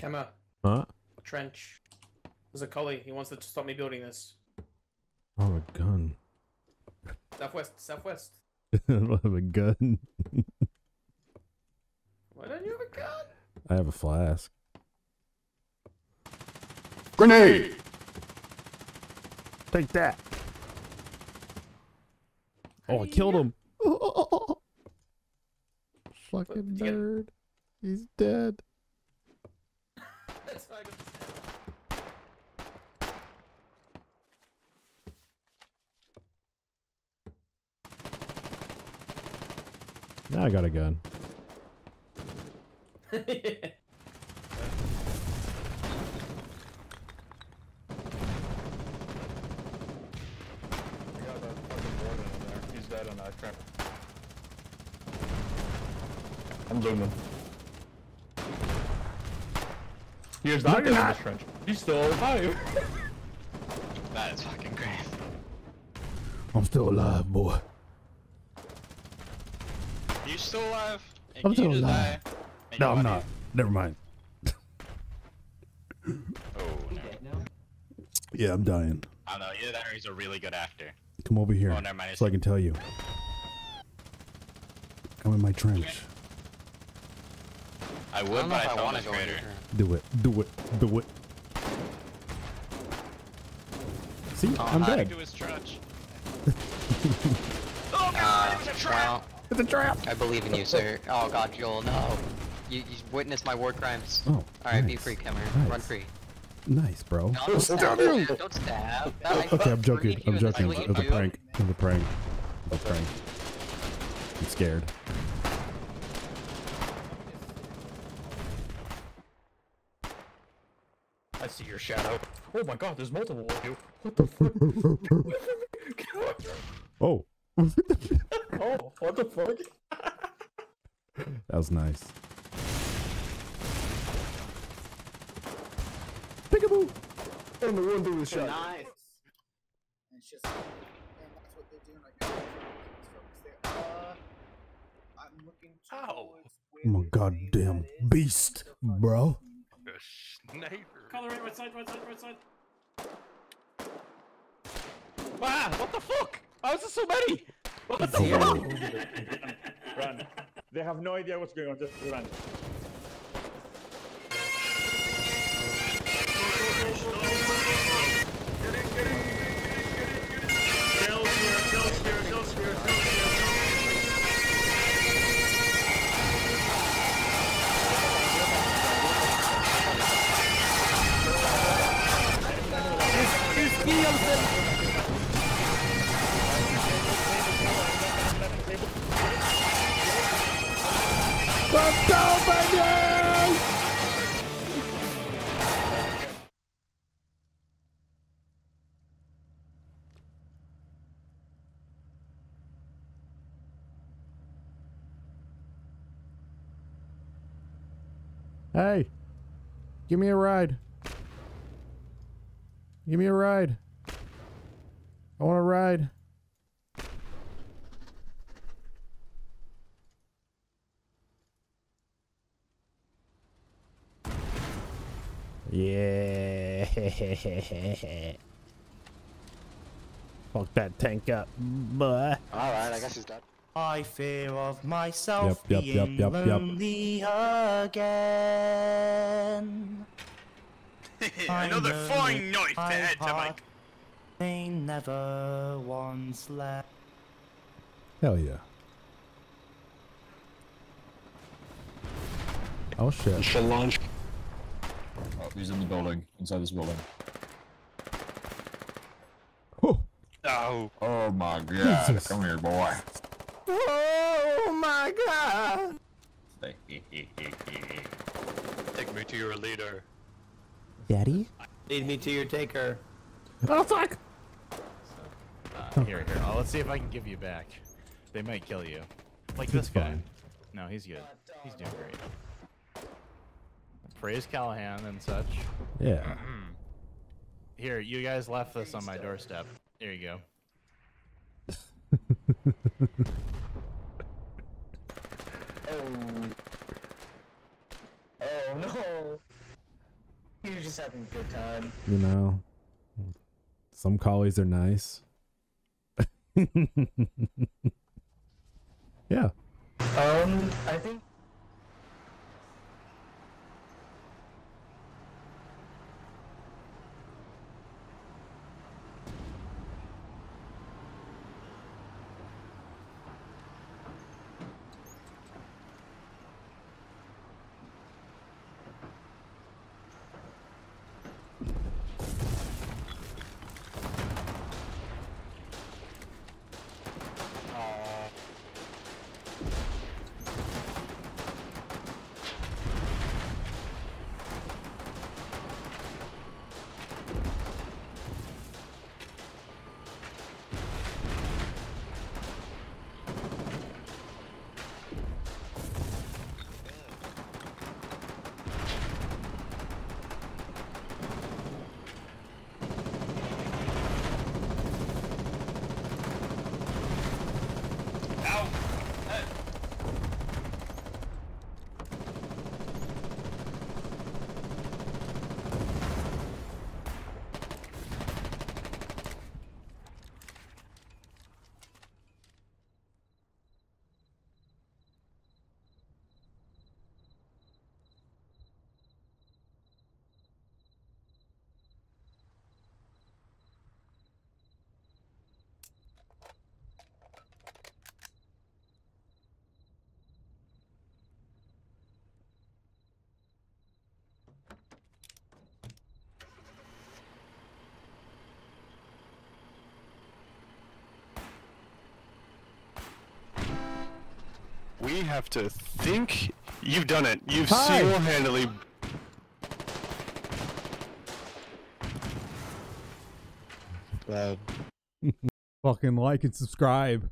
Kemmer, Huh? trench. There's a collie. He wants to stop me building this. Oh, a gun. Southwest, southwest. I don't have a gun. Why don't you have a gun? I have a flask. Grenade! Take that. Oh, I killed him. Fucking Did you get- nerd. He's dead. That's why I got this Now I got a gun. yeah. I'm got that fucking warden in there. He's dead on that trap. I'm zooming. He is not in this trench. He's still alive. That is fucking great. I'm still alive, boy. You still alive? And I'm still alive. No, I'm not. Never mind. Oh no. Yeah, I'm dying. I don't know. Either that or he's a really good actor. Come over here Oh, never mind. so I can tell you. Come in my trench. I I would, don't but I if I felt want this to go in greater. Do it. Do it. Do it. See, I'm hi. dead. To his trudge. Uh, well, It's a trap. I believe in you, sir. Oh god, Joel, no. You, you witnessed my war crimes. Oh, Alright, be nice. free, Kimmer. Run free. Nice, bro. No, don't stab. man, Don't stab. Okay, I'm joking. I'm joking. what It was a prank. It was a prank. It was a prank. I'm scared. See your shadow. Oh my god, there's multiple of you. What the fuck? Oh, oh, what the fuck? that was nice. Peekaboo. And the one dude was shot. Nice. And it's just, and that's what they're doing right now. They're focused there. Uh, I'm looking Ow. towards where I'm a they goddamn beast, bro. A Sniper. Color right, right side, right side, right side. Ah, what the fuck? How is there so many? What the fuck? Run. They have no idea what's going on. Just run. Hey, give me a ride. Give me a ride. I want a ride. Yeah. Fuck that tank up, boy. Alright, I guess he's dead. I fear of myself Yep, yep, yep, being yep, yep. lonely again. Another fine knife to my head to my. They never once left. Hell yeah. Oh shit. Shall launch. Oh, he's in the building, inside this building. Oh, Oh. Oh my god, Jesus. come here, boy. Oh my god. Take me to your leader. Daddy? Lead me to your taker. Oh fuck. Uh, here, here. Oh, let's see if I can give you back. They might kill you. Like this guy. No, he's good. He's doing great. Praise Callahan and such. Yeah. Here, you guys left this on my doorstep. Here you go. Oh. No. Was just having a good time. You know, some collies are nice. yeah. Um, I think. Ow! Head. We have to think. You've done it. You've Hi. single-handedly. Bad. Fucking like and subscribe.